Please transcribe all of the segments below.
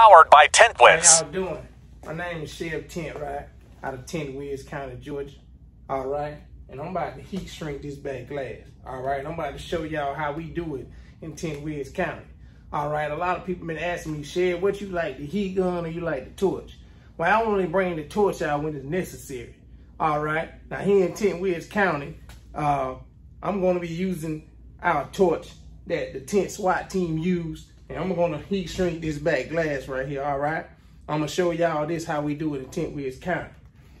powered by Tint How y'all doing? My name is Sheriff Tintright? Out of Tint Wiz County, Georgia. All right? And I'm about to heat shrink this back glass. All right? I'm about to show y'all how we do it in Tint Wiz County. All right? A lot of people been asking me, Sheriff, what you like, the heat gun or you like the torch? Well, I only bring the torch out when it's necessary. All right? Now, here in Tint Wiz County, uh, I'm going to be using our torch that the tint SWAT team used. And I'm to heat shrink this back glass right here, all right? I'm to show y'all this how we do it in Tint Wiz County.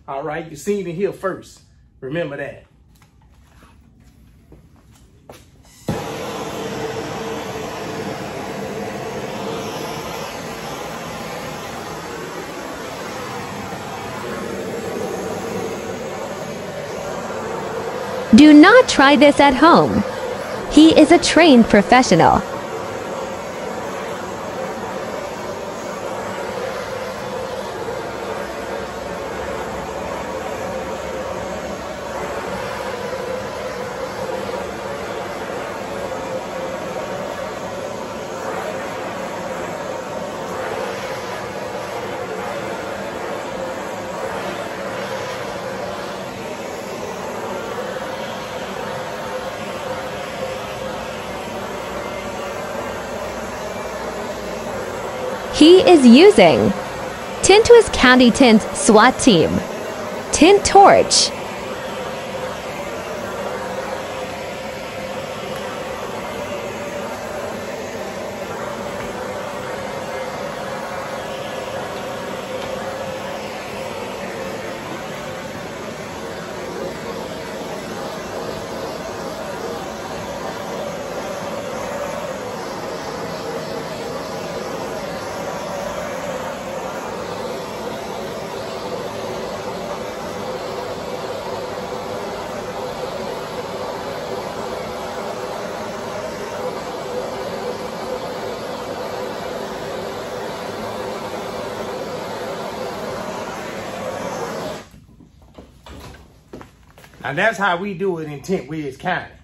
All right, you seen it here first. Remember that. Do not try this at home. He is a trained professional. He is using Tint Wiz County Tint SWAT Team. Tint Torch. Now that's how we do it in Tint Wiz County.